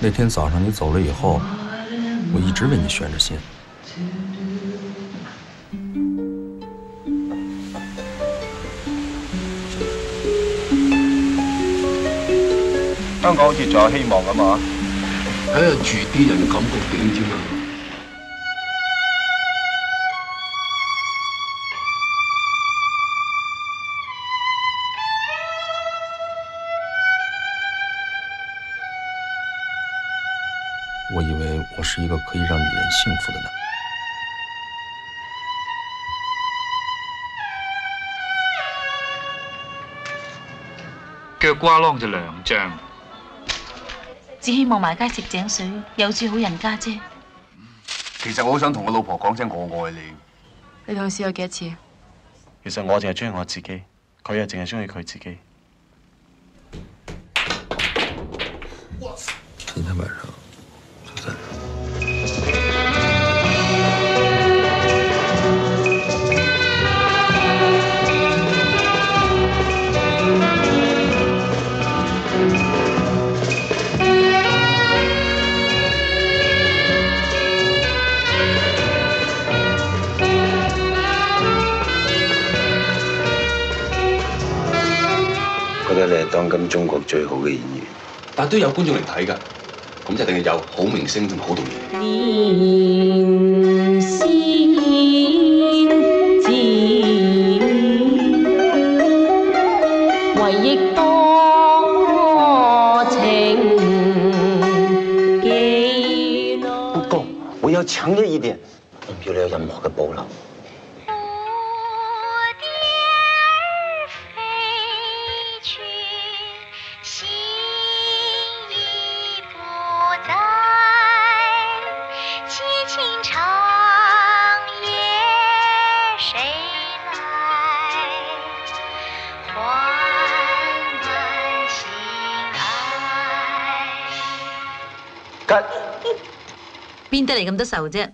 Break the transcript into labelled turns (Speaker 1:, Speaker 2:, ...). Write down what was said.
Speaker 1: 那天早上你走了以后我一直为你悬着心。
Speaker 2: 香港好似仲有希望咁嘛
Speaker 3: 喺度住啲人感觉点啫
Speaker 1: 我以为我是一个可以让女人幸福的男人。
Speaker 4: 腳瓜啷就兩張，
Speaker 5: 只希望埋街食井水，有住好人家啫。
Speaker 2: 其實我好想同我老婆講聲我愛你。
Speaker 5: 你同佢試過幾多次？
Speaker 2: 其實我淨係中意我自己，佢又淨係中意佢自己。
Speaker 1: 今天晚上
Speaker 6: 覺得你係當今中國最好嘅演員。
Speaker 3: 但都有觀眾嚟睇㗎，咁就一定要有好明星同埋好導演。
Speaker 7: 連仙子，為憶多情幾
Speaker 6: 不夠，我要強烈一點，唔要你有任何嘅保留。吉。
Speaker 5: 邊得嚟咁多仇啫？